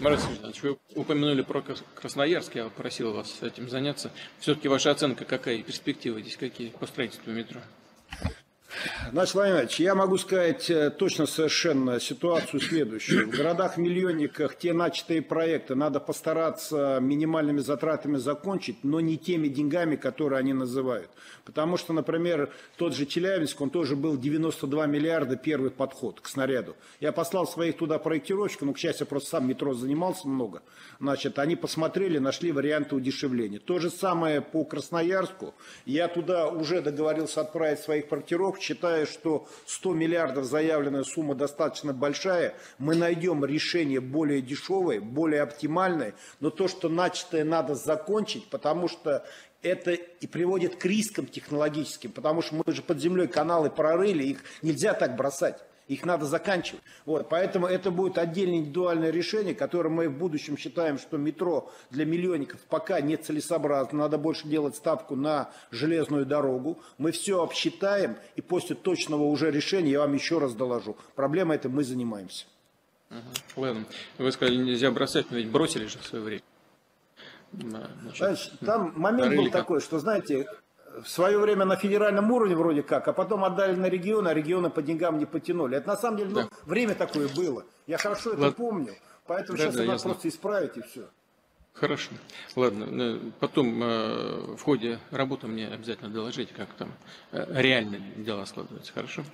Марат Семенович, вы упомянули про Красноярск, я просил вас этим заняться. Все-таки ваша оценка какая и перспективы здесь какие по строительству метро? Значит, Владимир Ильич, я могу сказать э, точно совершенно ситуацию следующую. В городах-миллионниках те начатые проекты надо постараться минимальными затратами закончить, но не теми деньгами, которые они называют. Потому что, например, тот же Челябинск, он тоже был 92 миллиарда первый подход к снаряду. Я послал своих туда проектировщиков, ну, к счастью, просто сам метро занимался много. Значит, они посмотрели, нашли варианты удешевления. То же самое по Красноярску. Я туда уже договорился отправить своих проектировщиков, считая, что 100 миллиардов заявленная сумма достаточно большая, мы найдем решение более дешевое, более оптимальное, но то, что начатое надо закончить, потому что это и приводит к рискам технологическим, потому что мы же под землей каналы прорыли, их нельзя так бросать. Их надо заканчивать. Вот, поэтому это будет отдельное индивидуальное решение, которое мы в будущем считаем, что метро для миллионников пока не целесообразно. Надо больше делать ставку на железную дорогу. Мы все обсчитаем, и после точного уже решения я вам еще раз доложу. Проблема этой мы занимаемся. Угу. Ладно. Вы сказали, нельзя бросать, но ведь бросили же в свое время. Значит, Знаешь, там момент был такой, что, знаете, в свое время на федеральном уровне вроде как, а потом отдали на регионы, а регионы по деньгам не потянули. Это на самом деле, ну, да. время такое было. Я хорошо это Лад... помню. Поэтому да, сейчас да, надо просто исправить и все. Хорошо. Ладно, ну, потом э, в ходе работы мне обязательно доложите, как там э, реально дела складываются. Хорошо?